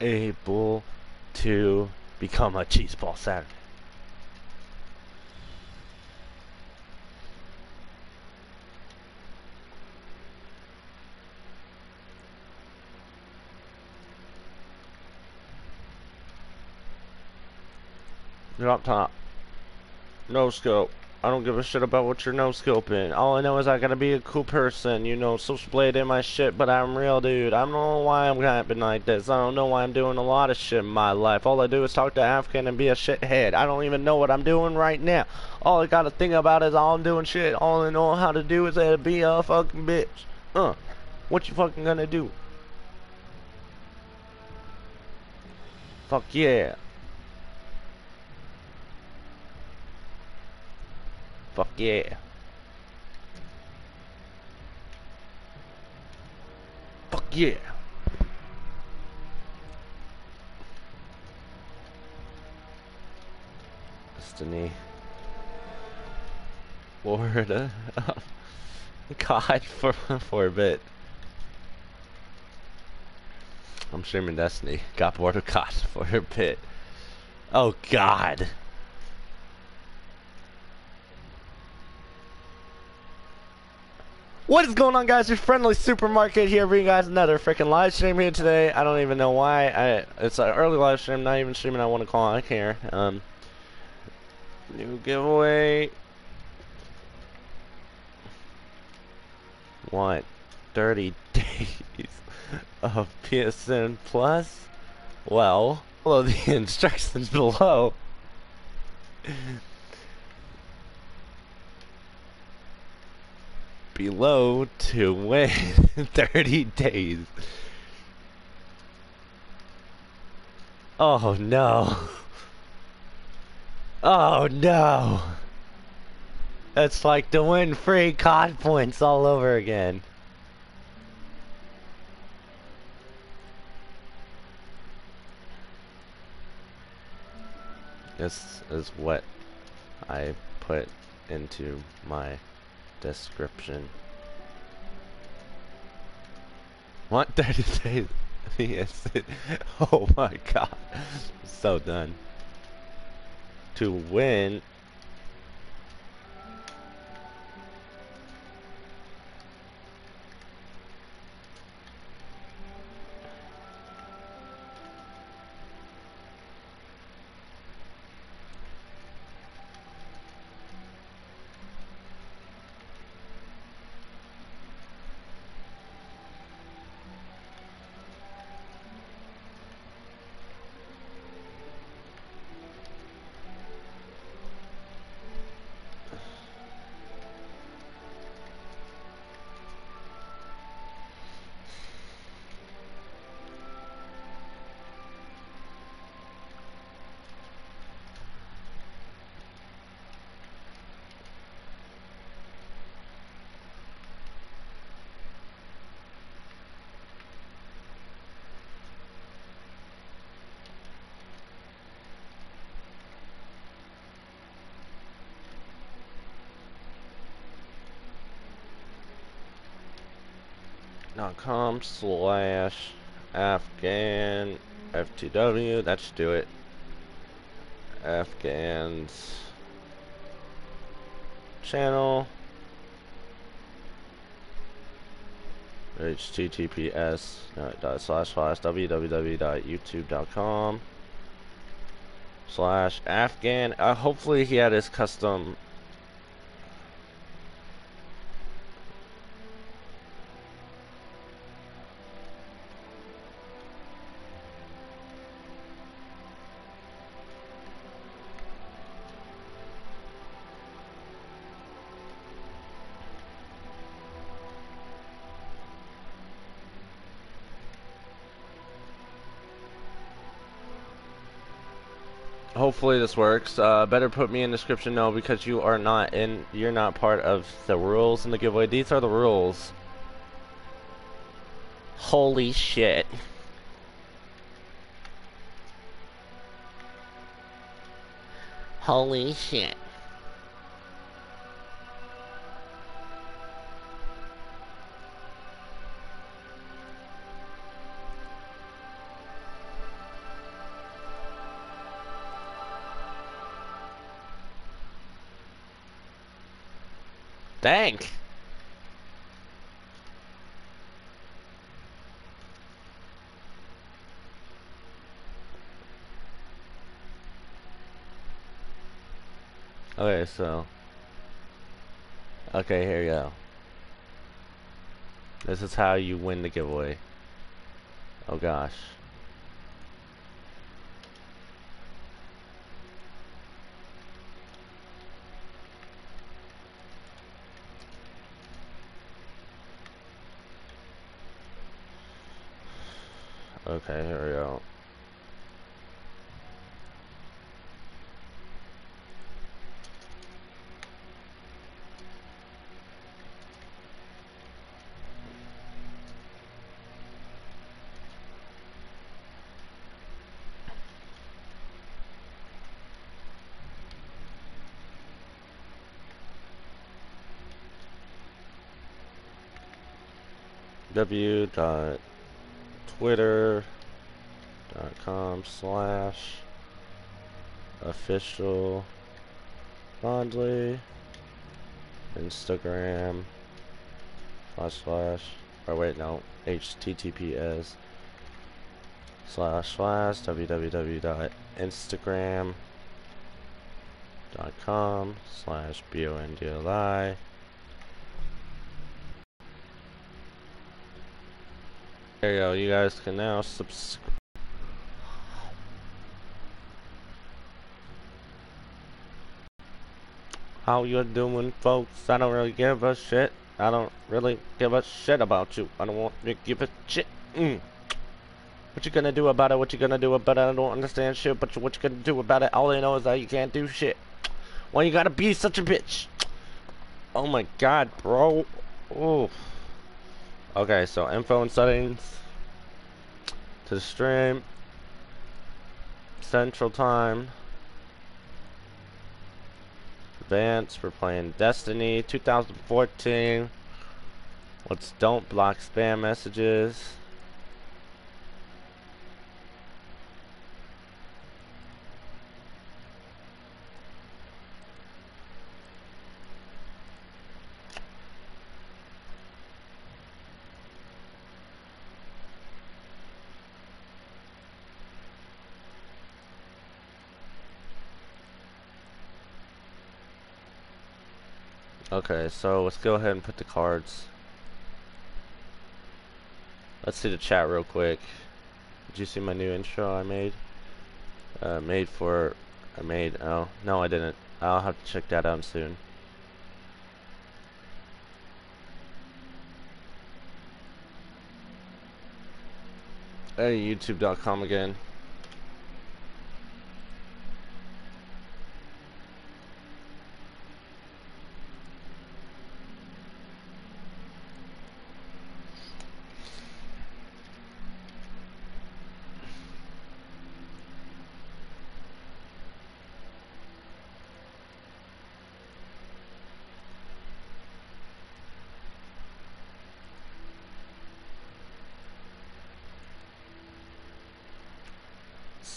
able to become a cheese ball Saturday. Drop top. No scope. I don't give a shit about what you're no scoping. All I know is I gotta be a cool person, you know, social blade in my shit, but I'm real, dude. I don't know why I'm camping like this. I don't know why I'm doing a lot of shit in my life. All I do is talk to African and be a shithead. I don't even know what I'm doing right now. All I gotta think about is all I'm doing shit. All I know how to do is to be a fucking bitch. Uh, what you fucking gonna do? Fuck yeah. Yeah. Fuck yeah. Destiny. Florida. Uh, God, for, for a bit. I'm streaming Destiny. Got bored of COD for a bit. Oh God. What is going on guys? Your friendly supermarket here bringing you guys another freaking live stream here today. I don't even know why. I it's an early live stream, not even streaming I want to call. I care. Um new giveaway. What? 30 days of PSN Plus? Well, follow the instructions below. Below to win 30 days. Oh no. Oh no. It's like to win free COD points all over again. This is what I put into my description. What 30 days? yes. oh my god. So done. To win dot com slash Afghan FTW. That should do it. Afghans channel. https dot slash slash www.youtube.com slash Afghan. Uh, hopefully he had his custom hopefully this works. Uh, better put me in description no because you are not in you're not part of the rules in the giveaway. These are the rules. Holy shit. Holy shit. Dang. Okay, so. Okay, here you go. This is how you win the giveaway. Oh gosh. Okay, here we go. w.twitter.com slash official Bondli Instagram slash slash or wait no https slash slash www.instagram.com slash bondli There you go, you guys can now subscribe. How you doing, folks? I don't really give a shit. I don't really give a shit about you. I don't want to give a shit. Mm. What you gonna do about it? What you gonna do about it? I don't understand shit, but what you gonna do about it? All I know is that you can't do shit. Why you gotta be such a bitch? Oh my god, bro. Oof. Okay, so info and settings to the stream. Central time. Advance, we're playing Destiny 2014. Let's don't block spam messages. Okay, so let's go ahead and put the cards. Let's see the chat real quick. Did you see my new intro I made? Uh, made for, I made, oh, no I didn't. I'll have to check that out soon. Hey, youtube.com again.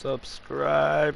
Subscribe.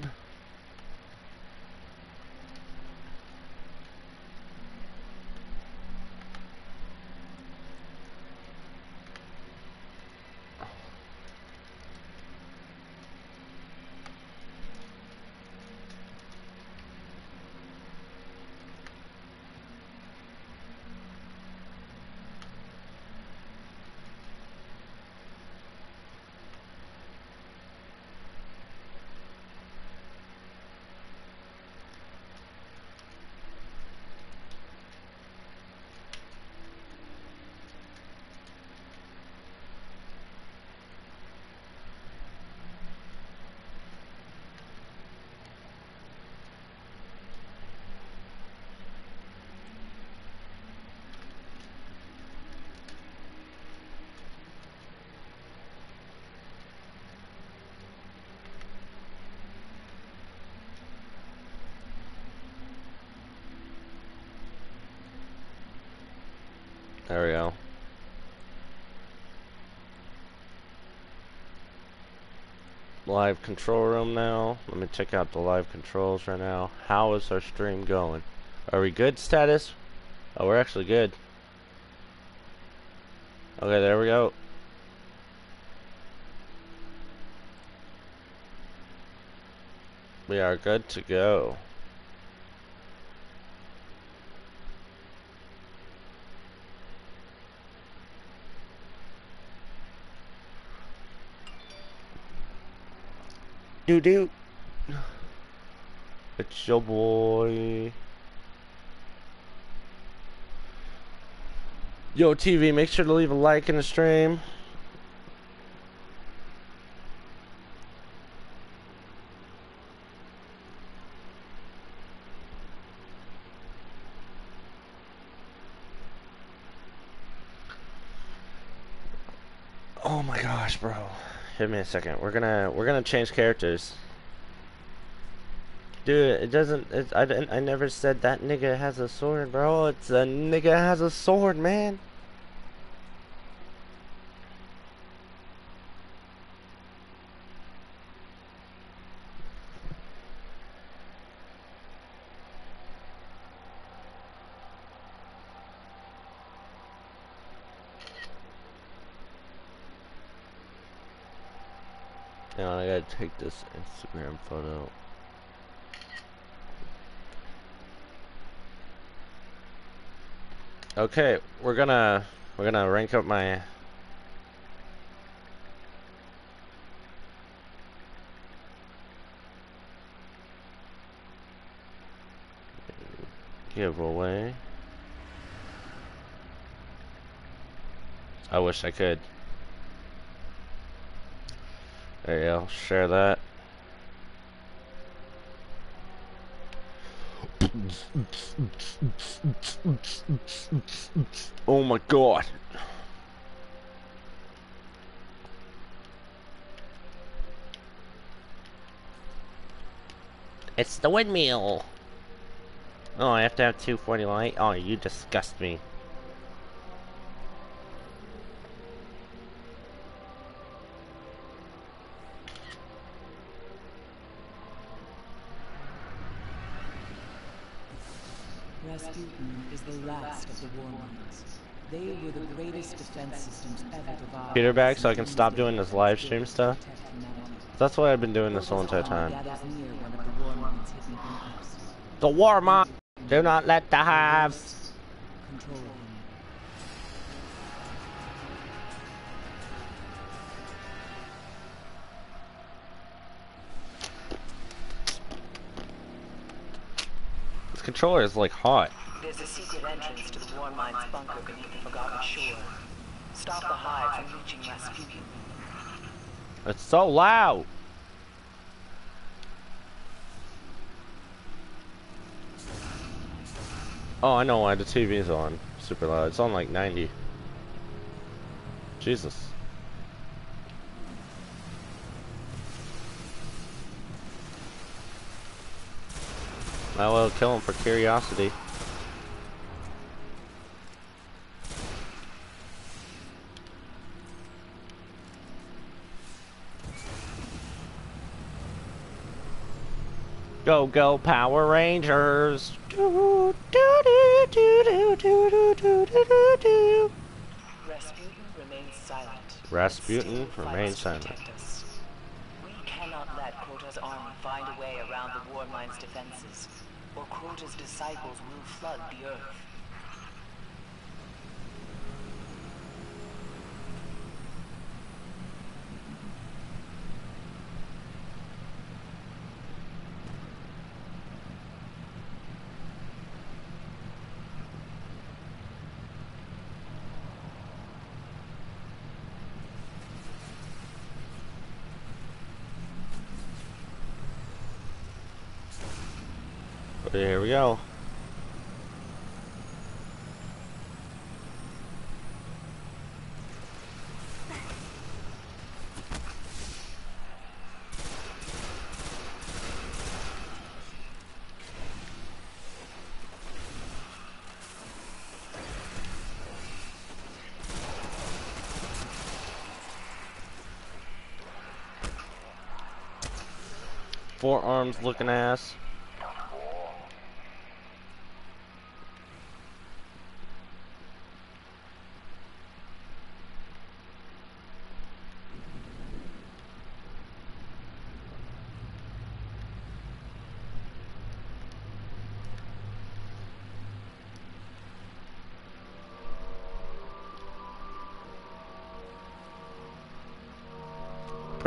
There we go. Live control room now. Let me check out the live controls right now. How is our stream going? Are we good status? Oh, we're actually good. Okay, there we go. We are good to go. Do do. It's your boy. Yo, TV, make sure to leave a like in the stream. Oh my gosh, bro. Give me a second. We're gonna we're gonna change characters. Dude, it doesn't. I didn't. I never said that nigga has a sword, bro. It's a nigga has a sword, man. Hang on, I gotta take this Instagram photo. Okay, we're gonna we're gonna rank up my giveaway. I wish I could. There you go, share that. Oh my god. It's the windmill. Oh, I have to have 240 light? Oh, you disgust me. Peter back so I can stop doing this live stream stuff. That's why I've been doing this whole entire time. The war mom. Do not let the hives. This controller is like hot. There's a secret entrance to the Warmind's bunker beneath the Forgotten Shore. Stop the hive from reaching Rasputin. It's so loud. Oh, I know why the TV's on super loud. It's on like 90. Jesus. I will kill him for curiosity. Go go Power Rangers! Do, do, do, do, do, do, do, do, do, do, do. Rasputin remains silent. Rasputin remains silent. us. We cannot let Crota's army find a way around the Warmind's defenses, or Crota's disciples will flood the earth. Here we go. Forearms looking ass.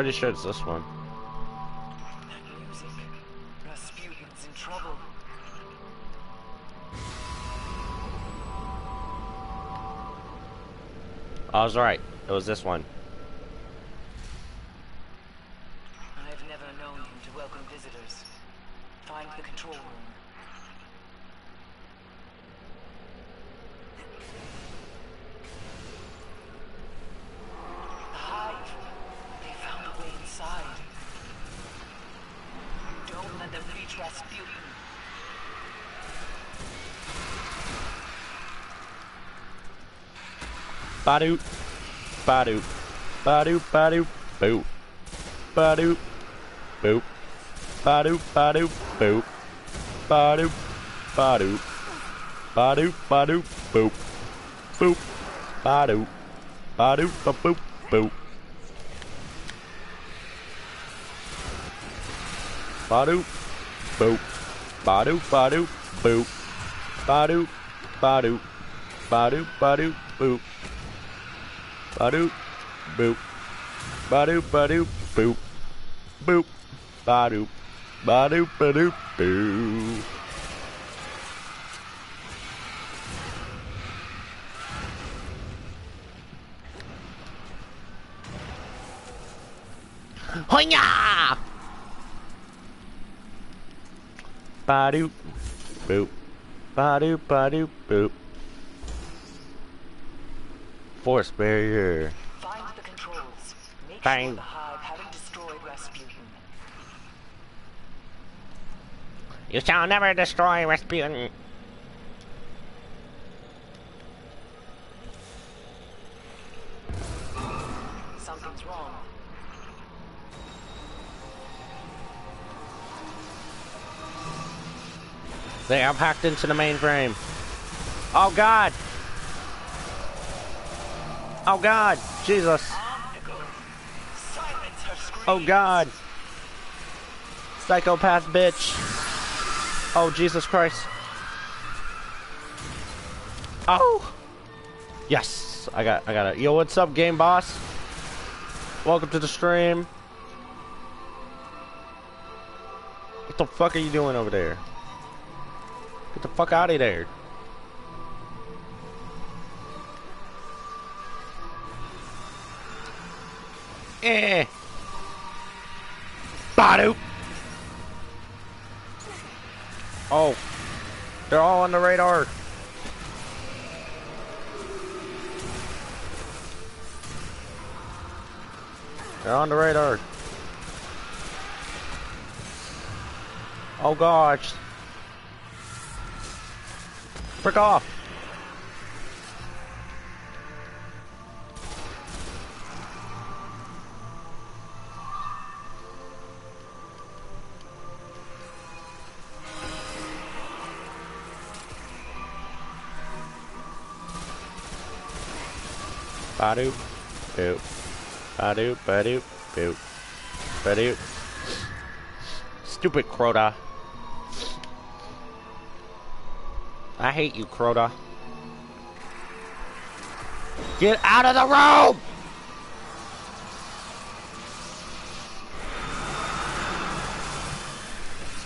Pretty sure it's this one. Trouble. I was right. It was this one. I've never known him to welcome visitors. Find the control room. The hive. They found a way inside. Don't let them reach Rasputin. Ba-doop. Ba-doop. Ba-doop, ba-doop, boop. Ba-doop. Boop. Ba-doop, ba-doop, boop. Ba-doop. Ba-doop. Ba-doop, ba-doop, boop. Boop. Ba-doop. Ba-doop, ba-boop, boop. Ba-doop. Boop. Ba-doop, ba-doop, boop. Ba-doop. Ba-doop. Ba-doop, ba-doop, boop. Ba-doop, boop. Ba-doop, ba-doop, boop. Boop. Ba-doop. Ba-doop, ba-doop, boo. Hoya! Ba-doop, boop. Ba-doop, ba-doop, boop. Force barrier. Find the controls. Make Bang. sure the hive haven't destroyed Rasputin. You shall never destroy Rasputin. Something's wrong. They have hacked into the mainframe. Oh god! Oh god! Jesus! Oh god! Psychopath bitch! Oh Jesus Christ! Oh! Yes! I got I got it. Yo, what's up, game boss? Welcome to the stream. What the fuck are you doing over there? Get the fuck out of there. Eh. Badu. Oh. They're all on the radar. They're on the radar. Oh gosh. Frick off. Ba-doop, boop. Ba-doop, ba-doop, boop. Ba-doop. Stupid Crota. I hate you, Crota. Get out of the room!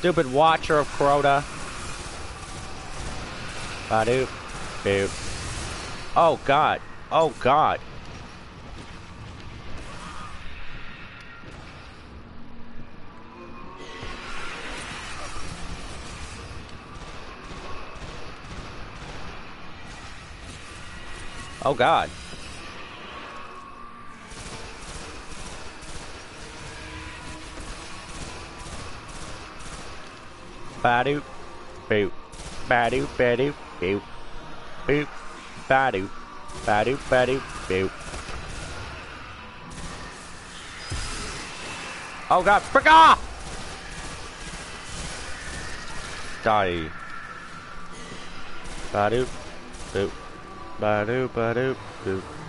Stupid watcher of Crota. Ba-doop, boop. Oh, God. Oh, God. Oh, God. Ba-doop, boop. Ba-doop, ba-doop, boop. Boop. Ba-doop. Badoop, badoop, boop. Oh god, frick off! Die. Badoop, boop. Badoop, badoop, boop.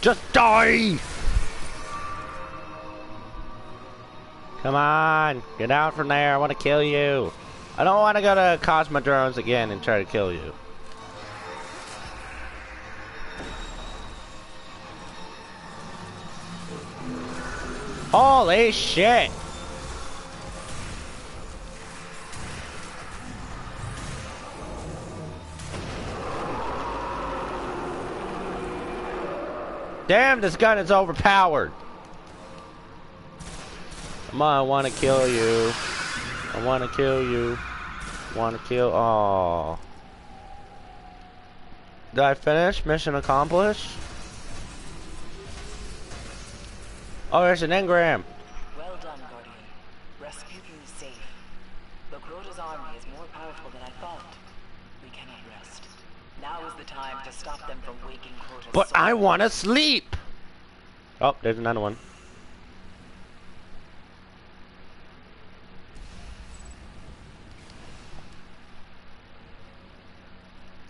Just die! Come on, get out from there. I want to kill you. I don't want to go to Cosmodromes again and try to kill you. Holy shit! Damn, this gun is overpowered. Come on, I want to kill you. I want to kill you. Want to kill. Oh. Did I finish? Mission accomplished? Oh, there's an engram. Well done, Guardian. Rasputin is safe. Though Crota's army is more powerful than I thought, we cannot rest. Now is the time to stop them from waking Crota's But soul. I want to sleep. Oh, there's another one.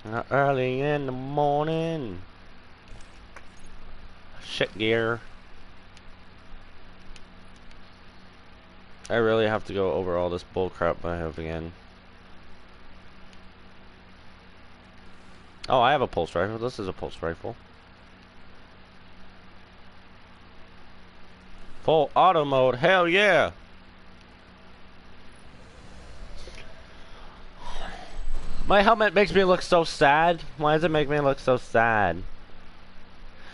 Uh, Early in the morning. Shit gear. I really have to go over all this bullcrap I have again. Oh, I have a pulse rifle. This is a pulse rifle. Full auto mode. Hell yeah. My helmet makes me look so sad. Why does it make me look so sad?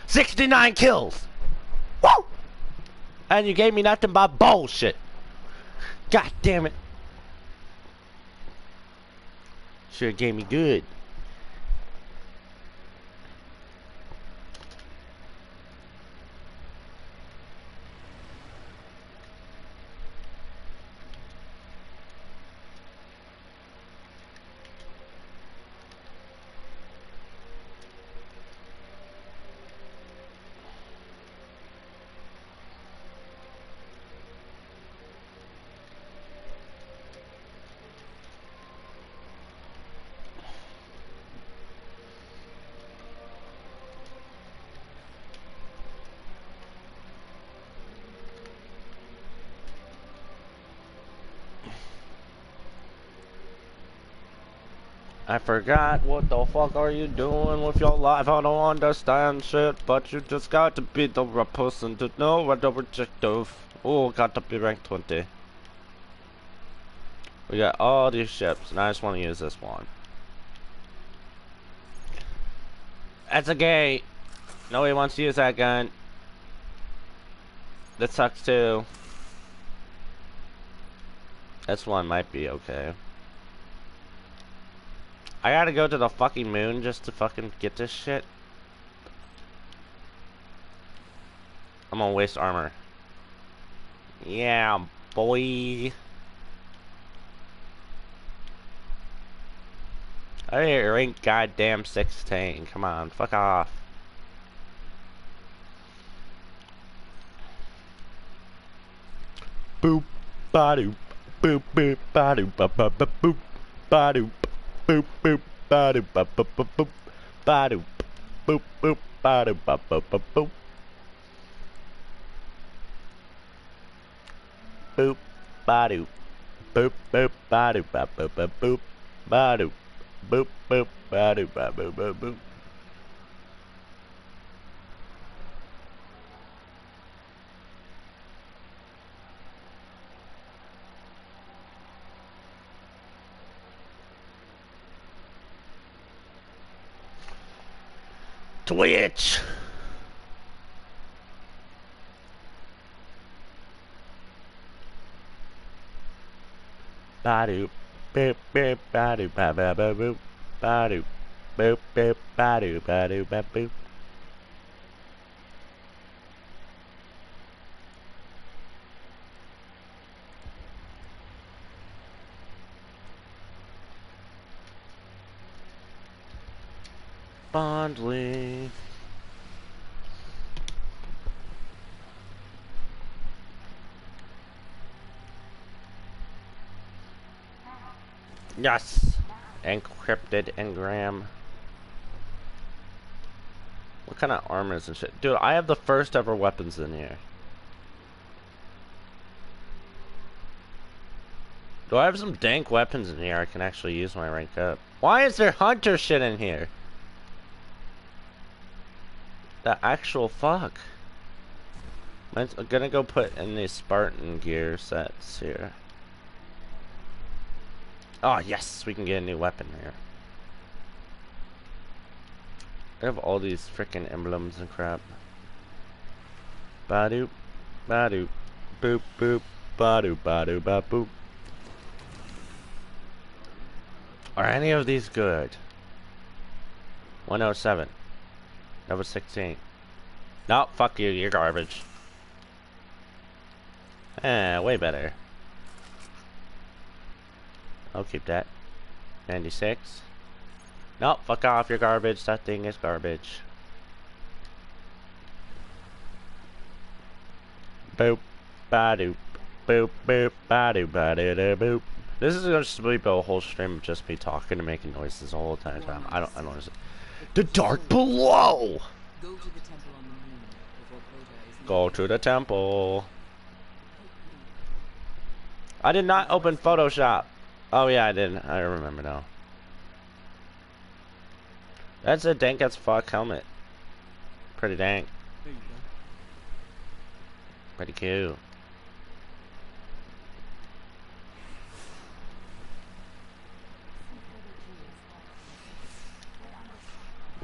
69 kills! Woo! And you gave me nothing but bullshit. God damn it. Sure gave me good. I forgot what the fuck are you doing with your life? I don't understand shit, but you just got to be the right person to know what the objective. Oh, got to be rank 20. We got all these ships, and I just want to use this one. That's a gate. Nobody wants to use that gun. That sucks too. This one might be okay. I gotta go to the fucking moon just to fucking get this shit. I'm gonna waste armor. Yeah, boy. I ain't goddamn 16. Come on, fuck off. Boop, ba doop, boop, boop, ba doop, ba ba ba boop, ba doop, boop, boop, ba doop, ba ba ba boop, ba doop, boop, boop, ba doop, ba ba ba boop. Boop, ba doop, boop, boop, ba doop, ba ba ba boop, ba doop, boop, boop, ba doop, ba ba ba boop. Twitch. Ba-doop, boop, boop, ba-doop, ba ba ba boop, ba-doop, boop, boop, ba-doop, ba-doop, ba boop. Bondli. Yes! Encrypted engram. What kind of armors and shit? Dude, I have the first ever weapons in here. Do I have some dank weapons in here I can actually use when I rank up? Why is there hunter shit in here? The actual fuck. I'm gonna go put in the Spartan gear sets here. Oh, yes, we can get a new weapon here. I have all these freaking emblems and crap. Badoop, badoop, boop, boop, badoop, badoop, ba boop. Are any of these good? 107. That was 16. No, fuck you, you're garbage. Eh, way better. I'll keep that. 96. No, fuck off, you're garbage. That thing is garbage. Boop, ba boop, boop, ba doop, ba doo doo boop. This is gonna be a whole stream of just me talking and making noises the whole time. I don't, I don't understand. The dark below. Go to the temple on the moon before Go to the temple. I did not open Photoshop. Oh yeah, I did. I remember now. That's a dank as fuck helmet. Pretty dank. There you go. Pretty cute.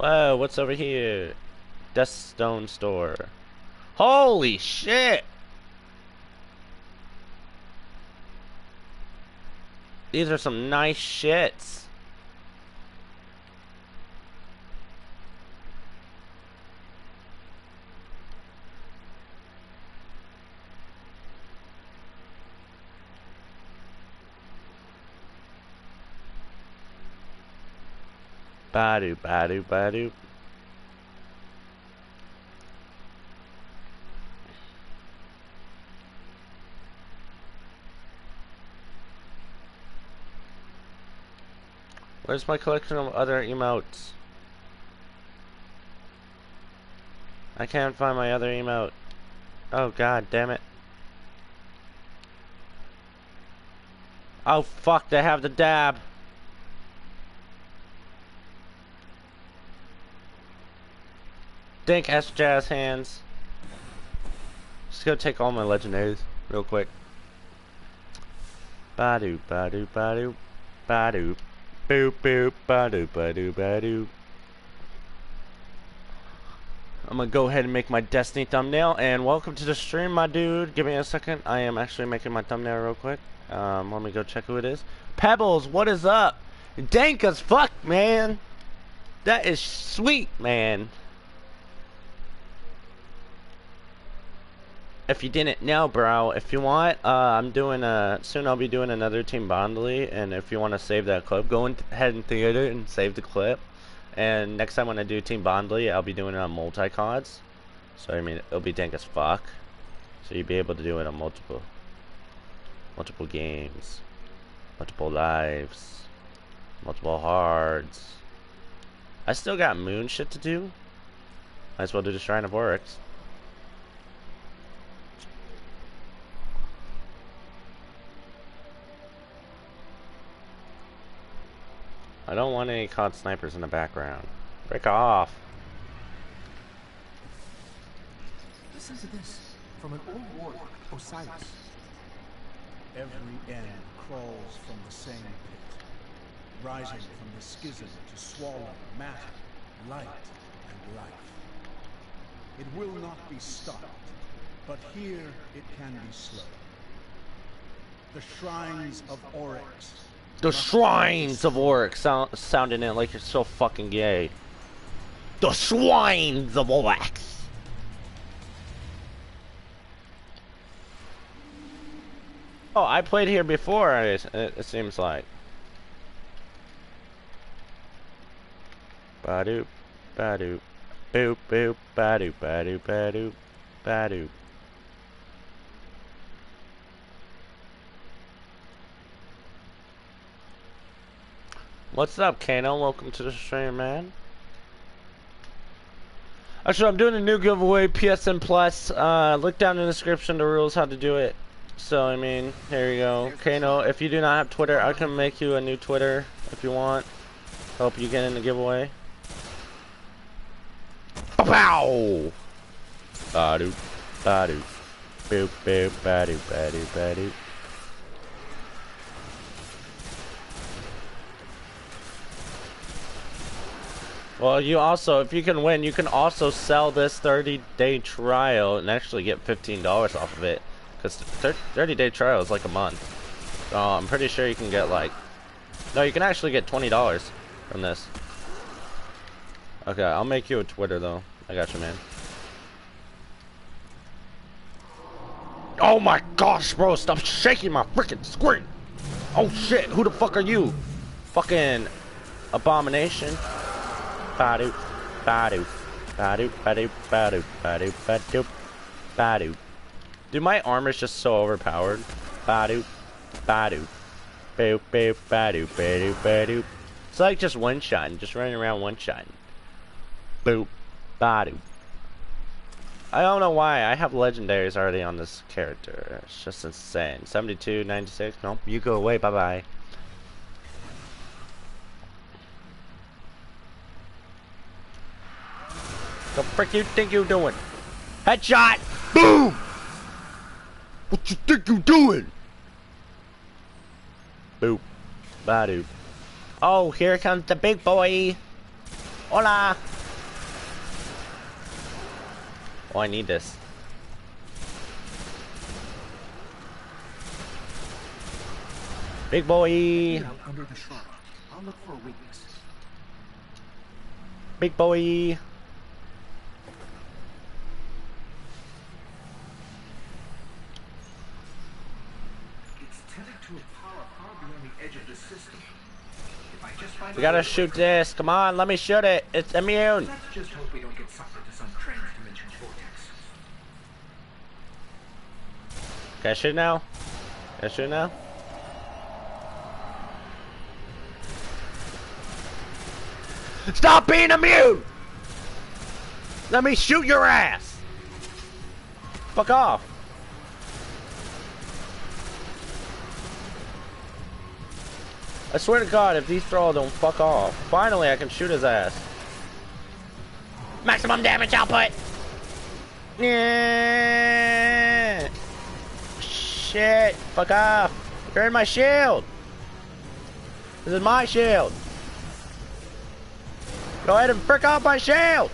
Whoa, what's over here? Deathstone store. Holy shit! These are some nice shits. Badu, badu, badu. Where's my collection of other emotes? I can't find my other emote. Oh god damn it. Oh fuck, they have the dab. Dink S Jazz hands. Just go take all my legendaries real quick. Badu badu badu badu boop boop badu badu badu. I'm gonna go ahead and make my Destiny thumbnail and welcome to the stream my dude. Give me a second. I am actually making my thumbnail real quick. Um, let me go check who it is. Pebbles, what is up? Dank as fuck, man. That is sweet, man. If you didn't know, bro, if you want, uh, I'm doing a soon. I'll be doing another Team Bondli, and if you want to save that clip, go ahead and theater and save the clip. And next time when I do Team Bondli, I'll be doing it on multi cods. So I mean, it'll be dank as fuck. So you'll be able to do it on multiple, multiple games, multiple lives, multiple hards. I still got moon shit to do. Might as well do the Shrine of Oryx. I don't want any COD snipers in the background. Break off. Listen to this from an old warrior, Osiris. Every end crawls from the same pit, rising from the schism to swallow matter, light, and life. It will not be stopped, but here it can be slowed. The shrines of Oryx The shrines of Oryx sound sounding it like you're so fucking gay. The shrines of Oryx. Oh, I played here before. It, it seems like. Badoop, ba-doop. Boop, boop, ba-doop, ba-doop, ba-doop, ba-doop. What's up, Kano? Welcome to the stream, man. Actually, I'm doing a new giveaway, PSN Plus. Uh, look down in the description the rules how to do it. So, I mean, here you go. Kano, if you do not have Twitter, I can make you a new Twitter if you want. Help you get in the giveaway. Pow! Ba-doop, ba-doop, boop, boop, ba-doop, ba-doop, ba-doop. Well, you also, if you can win, you can also sell this 30-day trial and actually get $15 off of it. Because 30-day trial is like a month. So I'm pretty sure you can get like... No, you can actually get $20 from this. Okay, I'll make you a Twitter though. I got you, man. Oh my gosh, bro, stop shaking my freaking screen! Oh shit, who the fuck are you? Fucking abomination. Ba-doop, ba-doop, ba-doop, ba-doop. Dude, my armor's just so overpowered. Ba-doop, boop, boop, ba-doop, ba-doop. It's like just one-shotting, just running around one-shotting. Boop, ba-doop. I don't know why. I have legendaries already on this character. It's just insane. 72, 96. Nope, you go away. Bye-bye. The frick you think you doing? Headshot! Boom! What you think you doing? Boop. Ba-doop. Oh, here comes the big boy. Hola! Oh, I need this. Big boy! Big under the shrub. I'll look for a weakness. Big boy! It's tended to a power far beyond the edge of the system. If I just find We gotta shoot this. Come on, let me shoot it. It's immune. Let's just hope we don't get sucked into some trans-dimension vortex. Can I shoot now? Can I shoot now? Stop being immune! Let me shoot your ass! Fuck off. I swear to God, if these thralls don't fuck off, finally I can shoot his ass. Maximum damage output! Yeah. Shit! Fuck off! You're in my shield! This is my shield! Go ahead and frick off my shield!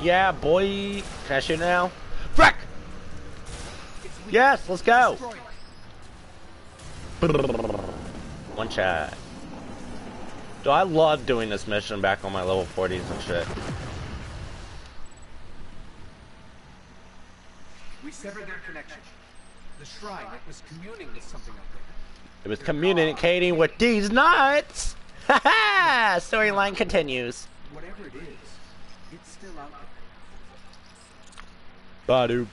Yeah, boy! Can I shoot now? Frick! Yes, let's go! One shot. Do I love doing this mission back on my level 40s and shit. We severed their connection. The shrine, it was communing with something up there. It was communicating with these nuts! Haha! Storyline continues. Whatever it is, it's still out there. Ba-doop,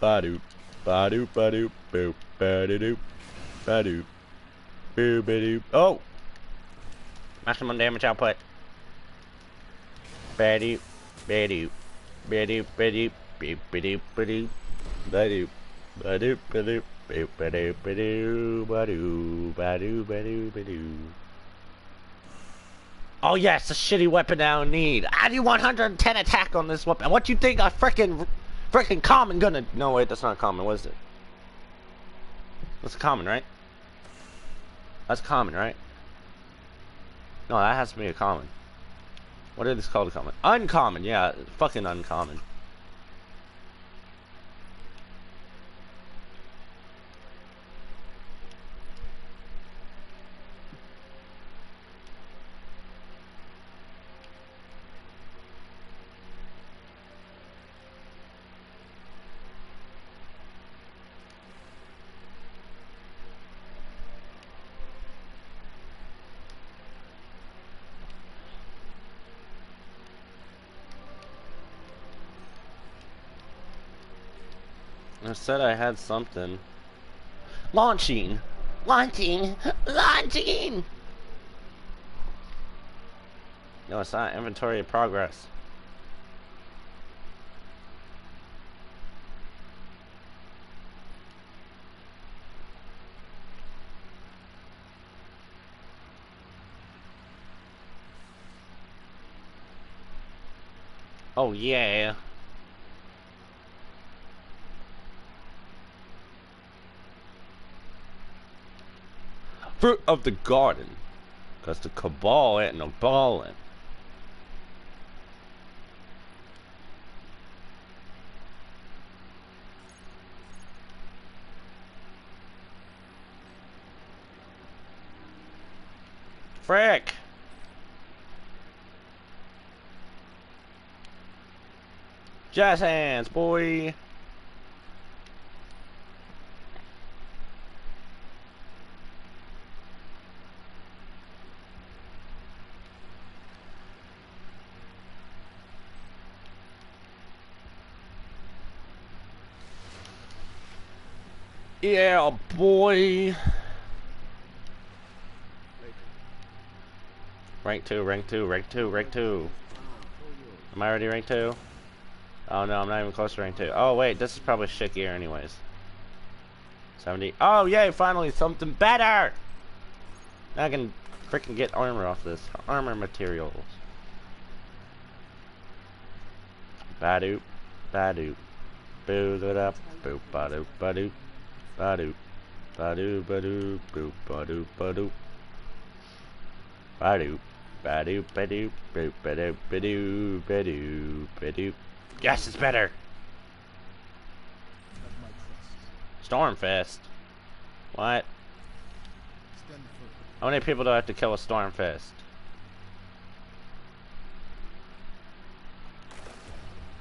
ba-doop, ba-doop, ba-doop, boop, ba-doop, ba-doop, boop, ba-doop. Oh! Maximum damage output. Ba-doop, ba-doop, ba-doop, ba-doop, boop, ba-doop, ba-doop, ba-doop, ba-doop, ba-doop, boop, ba-doop, ba-doop, ba-doop, ba-doop, ba-doop, ba-doop. Oh yes, a shitty weapon I don't need. I do 110 attack on this weapon. What do you think a frickin' frickin' common gonna? No wait, that's not common. What is it? That's common, right? That's common, right? No, that has to be a common. What is are called a Common? Uncommon, yeah, fucking uncommon. Said I had something. Launching! Launching! Launching! No, it's not inventory of progress. Oh yeah. Fruit of the garden. Cause the cabal ain't no ballin'. Frick! Jazz hands, boy! Yeah, boy! Rank 2, rank 2, rank 2, rank 2. Am I already rank 2? Oh no, I'm not even close to rank 2. Oh wait, this is probably shit gear anyways. 70. Oh yay, finally something better! Now I can freaking get armor off this. Armor materials. Badoop, badoop. Boo da da, boop badoop badoop. Badoop, badoop badoop, boop badoop badoop. Badoop, badoop badoop, boop badoop badoop, badoop badoop. Yes, it's better. Stormfest. What? How many people do I have to kill a Stormfest?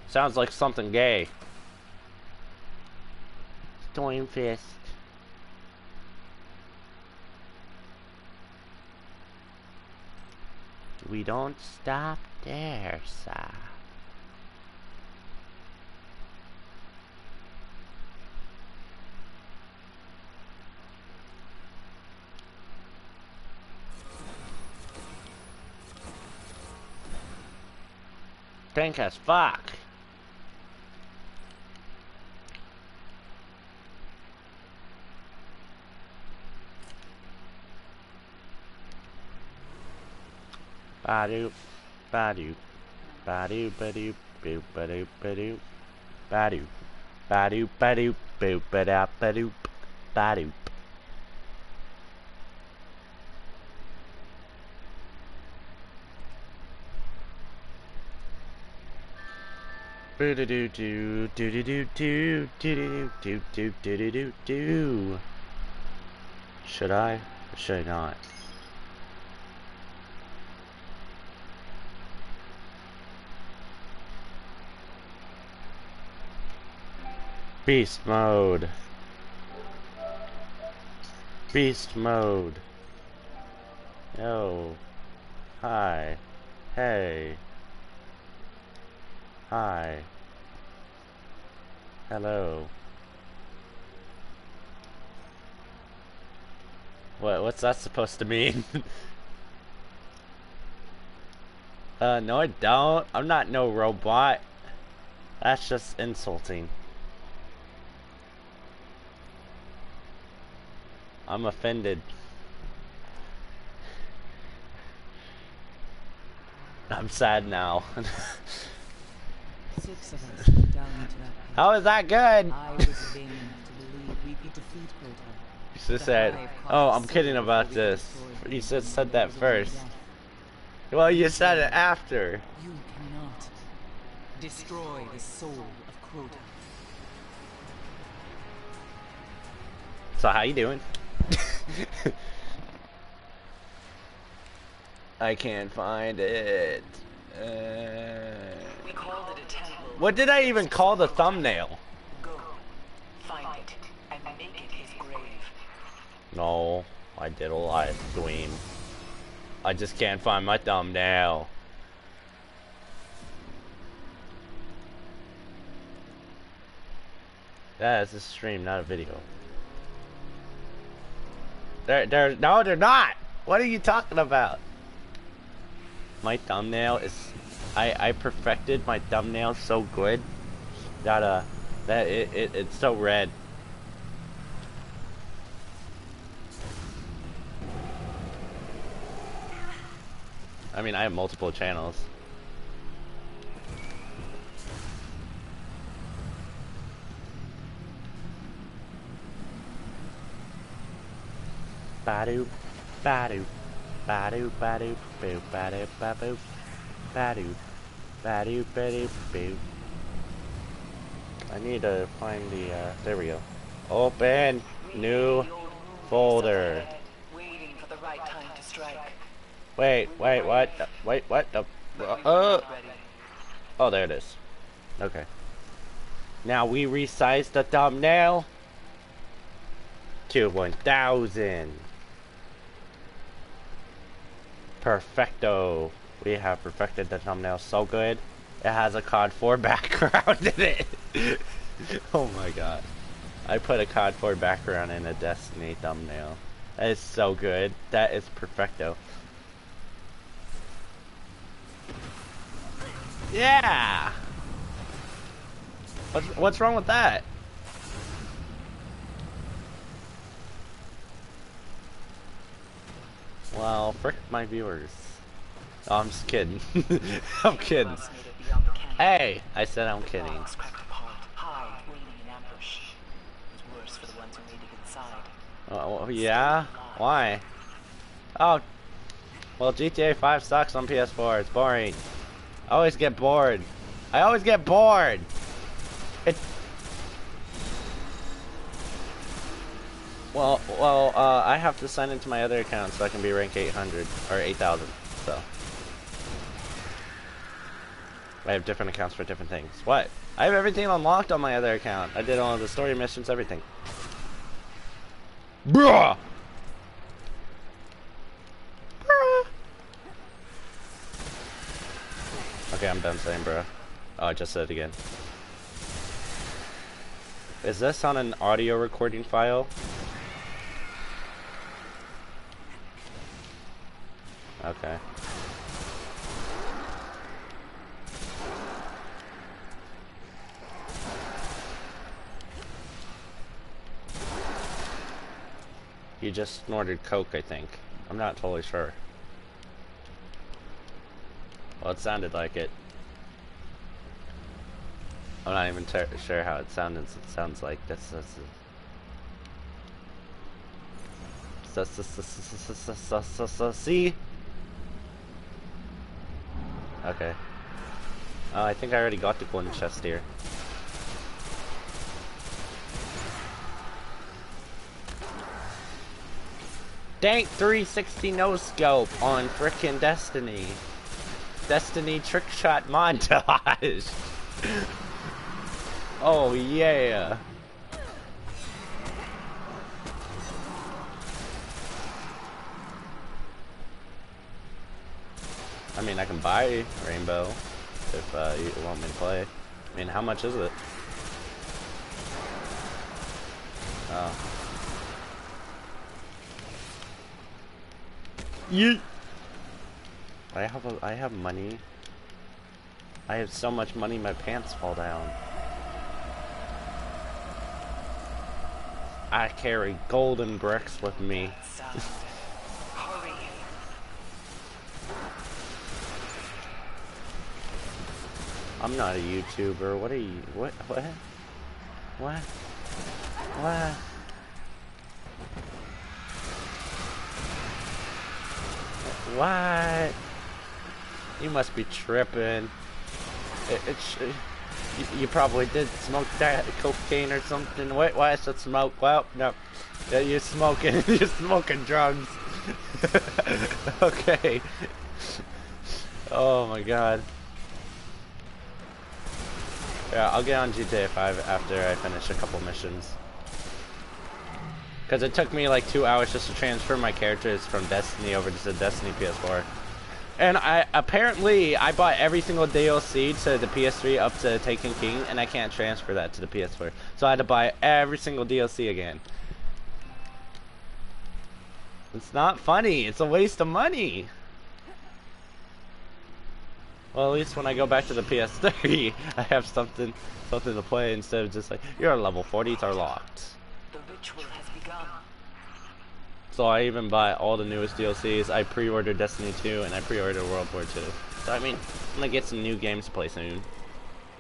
Sounds like something gay. Stormfest. We don't stop there, sir. Dank as fuck. Badoop, badoop, badoop, badoop, boop, badoop, badoop, badoop, badoop, badoop, boop, badoop, badoop, badoop. Boo doo doo doo doo doo doo doo doo doo doo doo doo doo doo. Should I or should I not? Beast mode. Beast mode. Yo. Hi. Hey. Hi. Hello. What what's that supposed to mean? uh no I don't. I'm not no robot. That's just insulting. I'm offended. I'm sad now. Six of us down into that pit. How is that good? I was vain enough to believe oh, we could defeat Crota. He just said, "Oh, I'm kidding about this." You said said that first. Well, you said it after. You cannot destroy the soul of Crota. So how you doing? I can't find it. Uh, We called it a temple. what did I even call the thumbnail? Go, find it, and make it his grave. No, I did a live stream. I just can't find my thumbnail. That is a stream, not a video. They're, they're, no, they're not! What are you talking about? My thumbnail is, I, I perfected my thumbnail so good that, uh, that it, it it's so red. I mean, I have multiple channels. Ba-doop, ba-doop, ba-doop, ba-doop, boop, ba-doop, ba-boop, ba-doop, ba-doop, ba-doop, boop. I need to find the, uh, there we go. Open new folder. Wait, wait, what? Wait, what? The, uh, oh, there it is. Okay. Now we resize the thumbnail to 1000. Perfecto. We have perfected the thumbnail so good. It has a COD 4 background in it. oh my god. I put a COD 4 background in a Destiny thumbnail. That is so good. That is perfecto. Yeah. What's what's wrong with that? Well, frick my viewers. Oh, I'm just kidding. I'm kidding. Hey, I said I'm kidding. Inside. Oh, yeah? Why? Oh, well, GTA 5 sucks on PS4. It's boring. I always get bored. I always get bored. It. Well, well, uh, I have to sign into my other account so I can be rank 800 or 8,000. So I have different accounts for different things. What? I have everything unlocked on my other account. I did all of the story missions, everything. Bruh! Okay, I'm done saying bruh. Oh, I just said it again. Is this on an audio recording file? Okay. You just snorted coke, I think. I'm not totally sure. Well, it sounded like it. I'm not even sure how it sounds. It sounds like this. this, this. Sus- Okay. Oh, I think I already got the golden chest here. Dank 360 no scope on frickin' Destiny. Destiny trick shot montage. oh yeah. I mean, I can buy Rainbow if uh, you want me to play. I mean, how much is it? Oh. Yeet. I have a, I have money. I have so much money my pants fall down. I carry golden bricks with me. Sound. Hurry. I'm not a YouTuber. What are you? What? What? What? What? What? You must be tripping. It, it's, you, you probably did smoke that cocaine or something. Wait, why I said smoke? Well, no. Yeah, you're smoking. you're smoking drugs. okay. Oh my god. Yeah, I'll get on GTA 5 after I finish a couple missions. Because it took me like two hours just to transfer my characters from Destiny over to the Destiny PS4. And I apparently I bought every single DLC to the PS3 up to Taken King, and I can't transfer that to the PS4. So I had to buy every single DLC again. It's not funny. It's a waste of money. Well, at least when I go back to the PS3, I have something something to play instead of just like you're level 40s are locked. The ritual has begun. So I even buy all the newest DLCs. I pre-ordered Destiny 2 and I pre-ordered World War 2. So I mean, I'm gonna get some new games to play soon.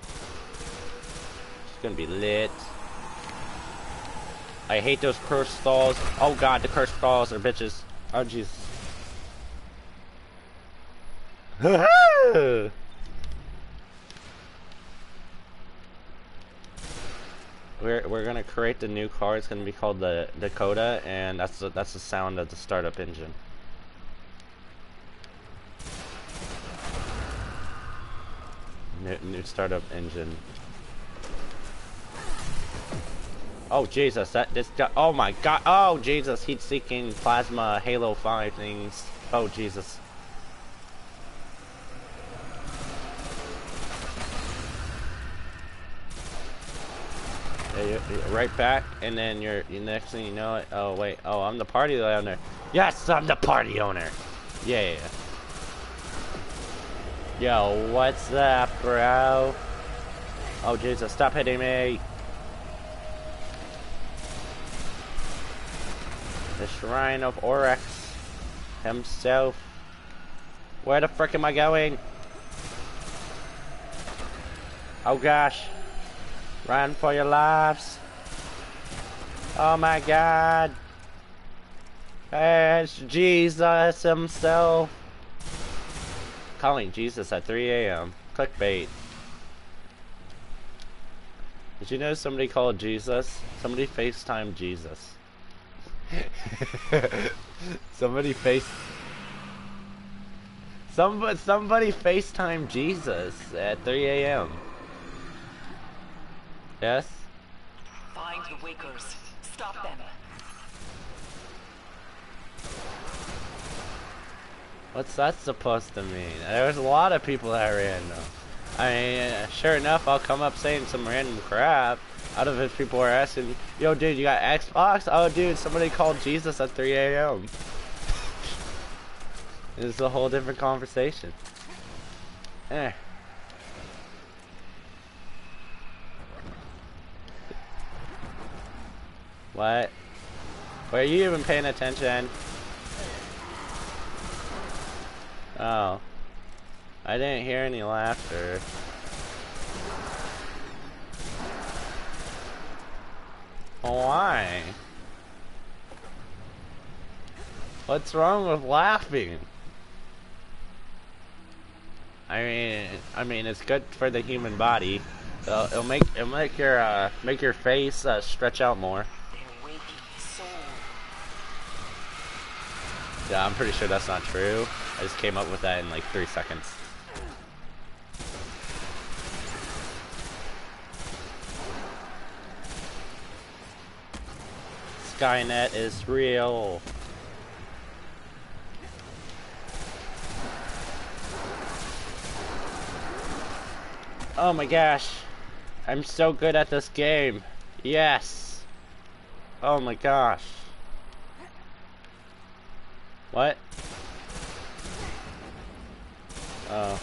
It's gonna be lit. I hate those cursed stalls. Oh god, the cursed stalls are bitches. Oh jeez. we're we're gonna create the new car. It's gonna be called the Dakota, and that's the, that's the sound of the startup engine. New, new startup engine. Oh Jesus! That this. Oh my God! Oh Jesus! Heat-seeking plasma Halo Five things. Oh Jesus! Yeah, you- you- right back, and then you're. The next thing you know, it. Oh wait. Oh, I'm the party owner. Yes, I'm the party owner. Yeah. Yo, what's up, bro? Oh Jesus! Stop hitting me. The Shrine of Oryx himself. Where the frick am I going? Oh gosh. Run for your lives. Oh my god. It's Jesus himself. Calling Jesus at 3 a.m. Clickbait. Did you know somebody called Jesus? Somebody FaceTime Jesus. somebody face somebody somebody FaceTime Jesus at 3 a.m. Yes? Find the Wakers. Stop them. What's that supposed to mean? There's a lot of people that ran though. I mean, sure enough, I'll come up saying some random crap. Out of it, people are asking, "Yo, dude, you got Xbox?" Oh, dude, somebody called Jesus at 3 a.m. It's a whole different conversation. Eh. What? Were you even paying attention? Oh. I didn't hear any laughter. Why? What's wrong with laughing? I mean, I mean, it's good for the human body. It'll, make it'll make your uh, make your face uh, stretch out more. Yeah, I'm pretty sure that's not true. I just came up with that in like three seconds. Skynet is real. Oh my gosh. I'm so good at this game. Yes. Oh my gosh. What? Oh.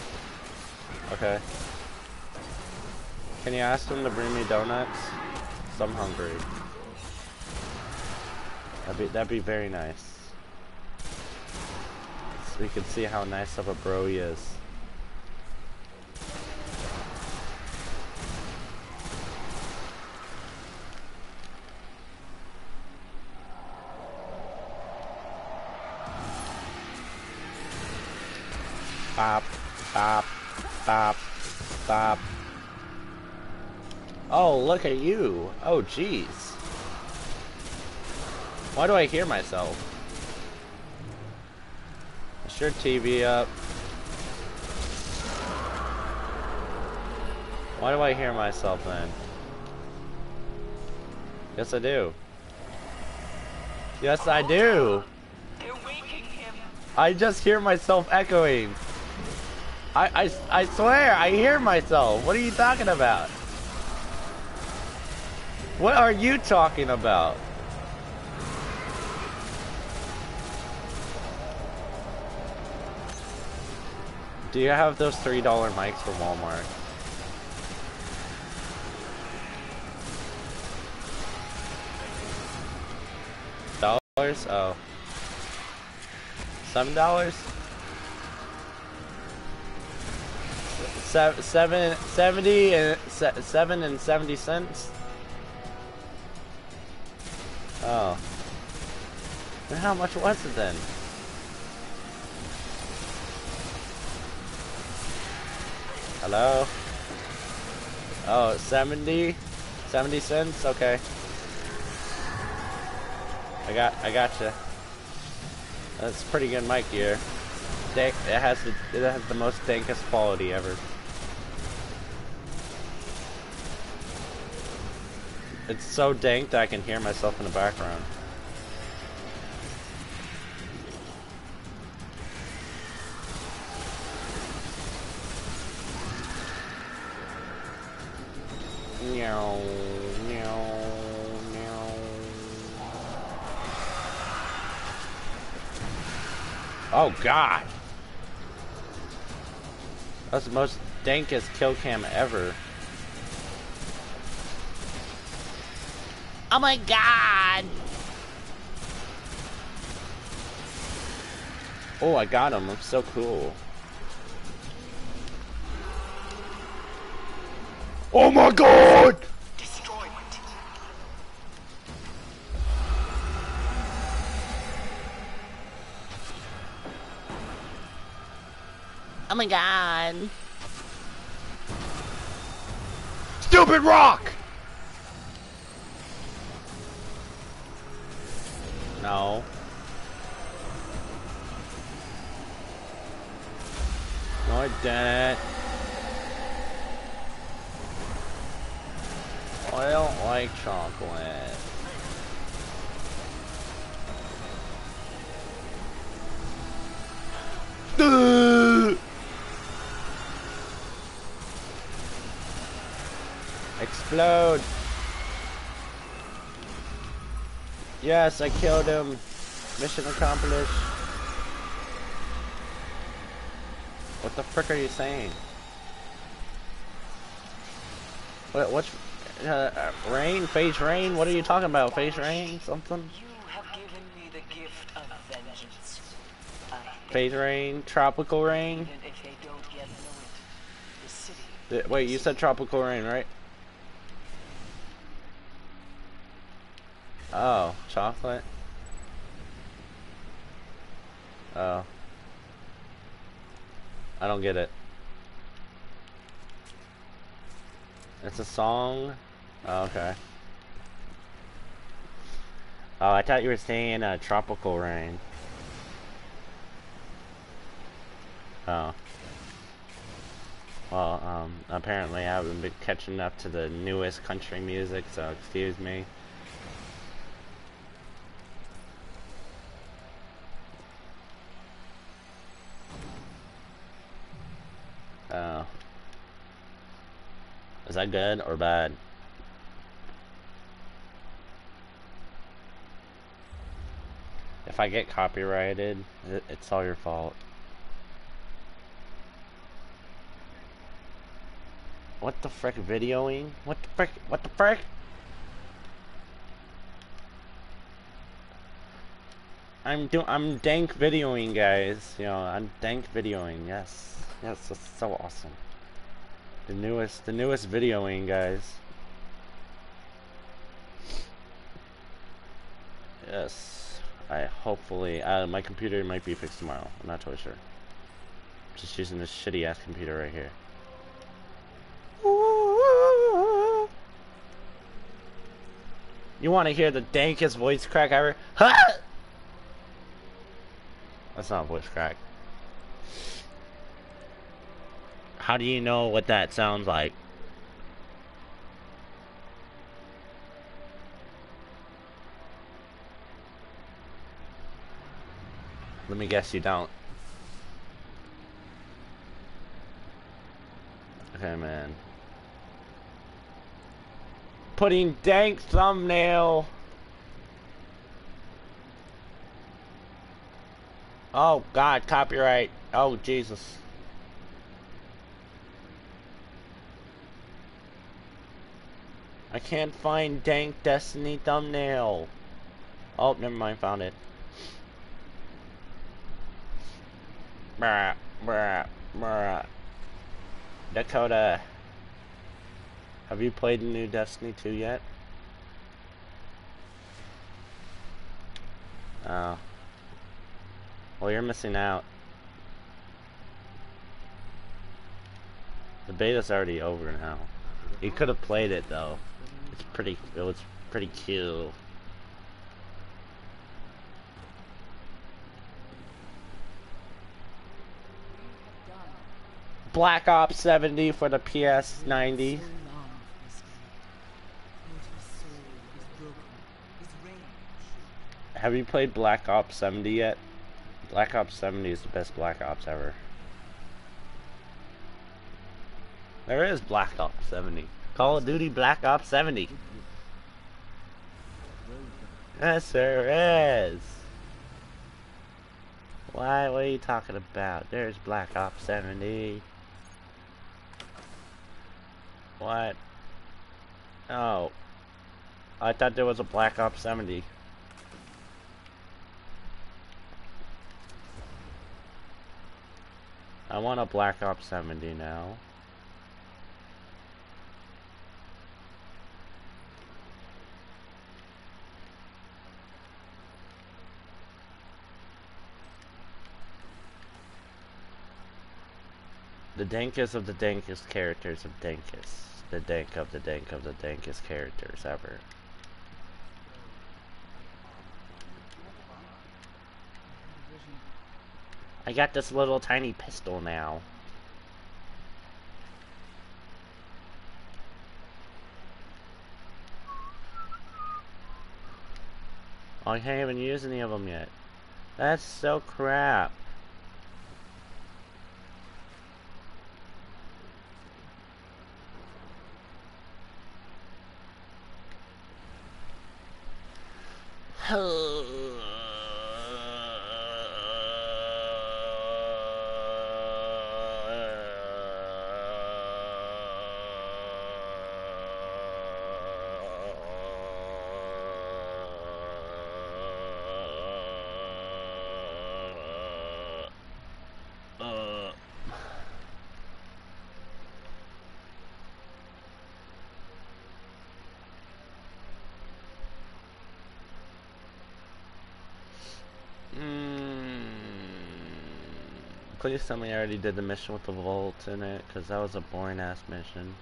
Okay. Can you ask them to bring me donuts? I'm hungry. That'd be that'd be very nice. So we can see how nice of a bro he is. Bop, bop. Oh, look at you. Oh, jeez. Why do I hear myself? Is your TV up? Why do I hear myself then? Yes, I do. Yes, I do. They're waking him. I just hear myself echoing. I, I, I swear, I hear myself. What are you talking about? What are you talking about? Do you have those $3 mics from Walmart? Dollars? Oh. Seven dollars? Seven, seven, seventy and se seven and seventy cents. Oh. Then how much was it then? Hello? Oh, 70? 70 cents? Okay. I got, I gotcha. That's pretty good mic gear. Dank, it has the, it has the most dankest quality ever. It's so dank that I can hear myself in the background. Meow, meow, meow. Oh god! That's the most dankest kill cam ever. Oh my god! Oh, I got him. I'm so cool. Oh my god! Destroyed. Oh my god. Stupid rock! No. I didn't. I don't like chocolate. Explode! Yes, I killed him. Mission accomplished. What the frick are you saying? What? What's uh, uh, rain? Phase rain? What are you talking about? Phase rain? Something? You have given me the gift of vengeance. Phase rain? Tropical rain? even if they don't yet know it, the Wait, you said tropical rain, right? Oh, chocolate? Oh. I don't get it. It's a song? Oh, okay. Oh, I thought you were saying uh, tropical rain. Oh. Well, um, apparently I haven't been catching up to the newest country music, so excuse me. Oh. Is that good or bad? If I get copyrighted, it's all your fault. What the frick videoing? What the frick? What the frick? I'm do I'm dank videoing guys. You know, I'm dank videoing, yes. Yes, that's so awesome. The newest the newest videoing guys. Yes. I hopefully uh my computer might be fixed tomorrow. I'm not totally sure. I'm Just using this shitty ass computer right here. You want to hear the dankest voice crack ever? Huh? That's not a voice crack. How do you know what that sounds like? Let me guess you don't. him in. Putting dank thumbnail. Oh God, copyright. Oh Jesus. I can't find dank Destiny thumbnail. Oh, never mind, found it. Bruh, bruh, bruh. Dakota. Have you played the new Destiny 2 yet? Oh. Well, you're missing out. The beta's already over now. You could have played it though. It's pretty. It was pretty cute. Black Ops 70 for the PS 90. So long for this day. Proteus' soul is broken. His rage. Have you played Black Ops 70 yet? Black Ops 70 is the best Black Ops ever. There is Black Ops 70. Call of Duty Black Ops 70. Yes, there is. Why? What are you talking about? There's Black Ops 70. What? Oh. I thought there was a Black Ops 70. I want a Black Ops 70 now. The dankest of the dankest characters of dankest. The dank of the dank of the dankest characters ever. I got this little tiny pistol now. Oh, I can't even use any of them yet. That's so crap. Uh, Please tell me I already did the mission with the vault in it, because that was a boring ass mission.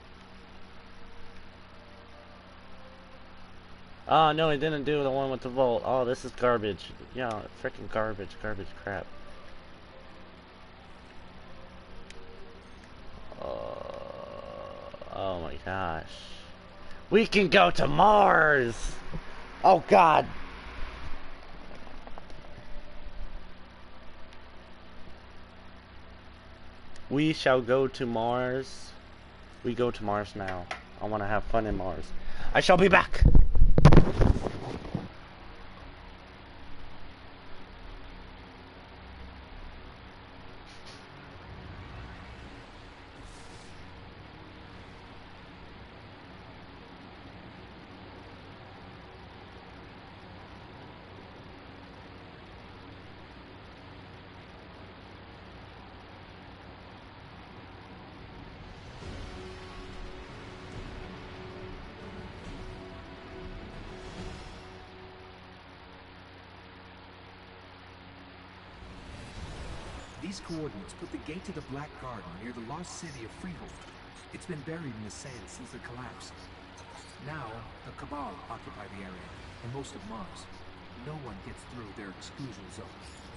Oh, no, I didn't do the one with the vault. Oh, this is garbage. Yeah, freaking garbage, garbage crap. Oh, oh my gosh. We can go to Mars! Oh god! We shall go to Mars. We go to Mars now. I want to have fun in Mars. I shall be back! These coordinates put the gate to the Black Garden near the lost city of Freehold. It's been buried in the sand since the collapse. Now, the Cabal occupy the area, and most of Mars. No one gets through their exclusion zone.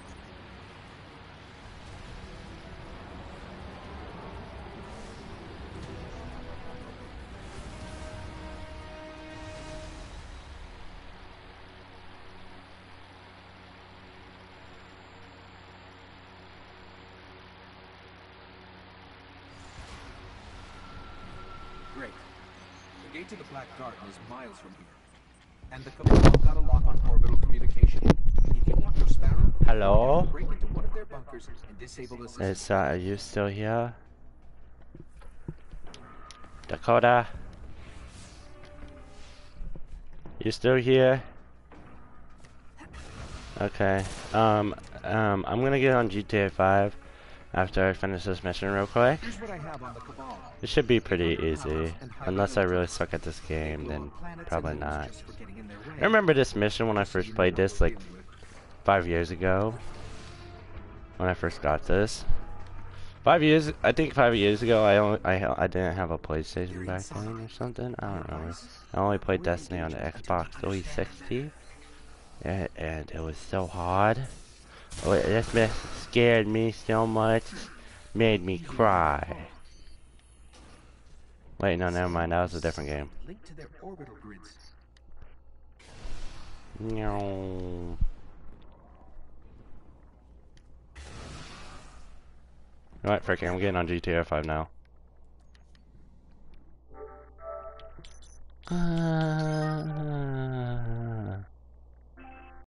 To the Black Garden is miles from here. And the Cabal got a lock on orbital communication. If you want your Sparrow, Hello? break into one of their bunkers and disable the system. Is, uh, are you still here? Dakota? You still here? Okay. Um, um, I'm gonna get on GTA 5 after I finish this mission real quick. Here's what I have on the Cabal. It should be pretty easy. Unless I really suck at this game, then probably not. Just for getting in their way. I remember this mission when I first played this, like, five years ago. When I first got this. Five years, I think five years ago, I only, I, I didn't have a PlayStation back then or something. I don't remember. I only played Destiny on the Xbox 360. And, and it was so hard. Oh, this mess scared me so much, made me cry. Wait, no, never mind. That was a different game. No. Frick it, I'm getting on GTA 5 now. Uh,